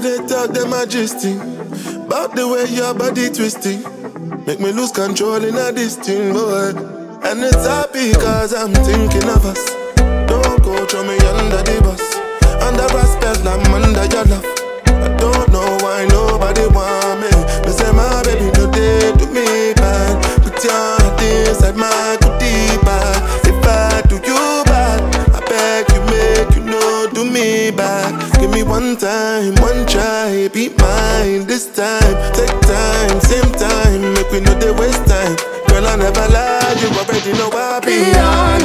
my gisting. About the way your body twisting. Make me lose control in a thing, boy. And it's happy cause I'm thinking of us. Don't go throw me under the bus. One time, one try, be mine this time. Take time, same time, make we know they waste time. Girl, I never lied, you already know I be honest